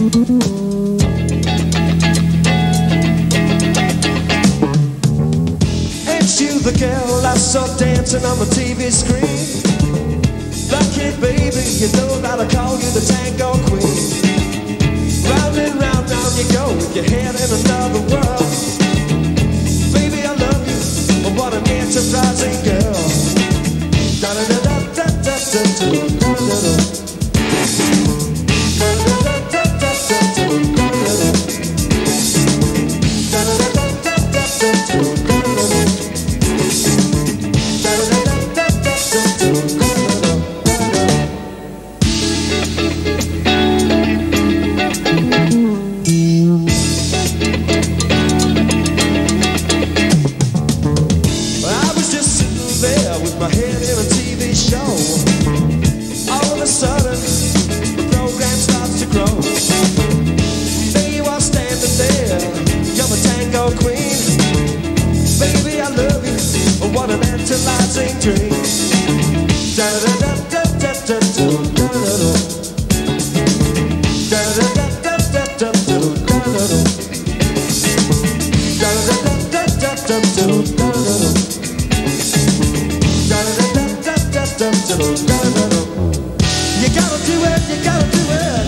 It's you, the girl I saw dancing on the TV screen. Lucky baby, you know that I call you the tango queen. Round and round, now you go with your head you gotta do it.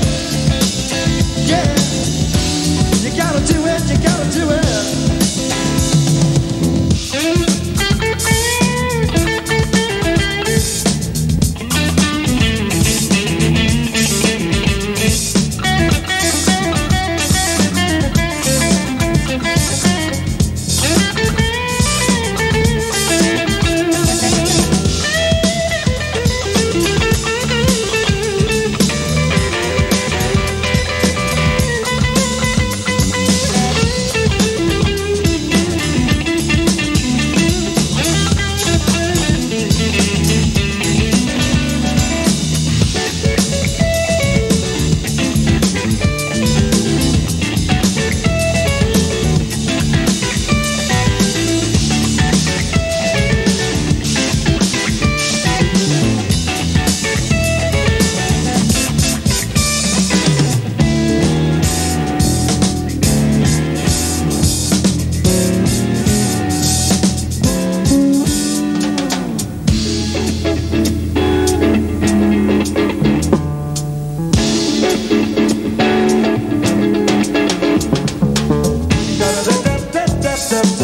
accept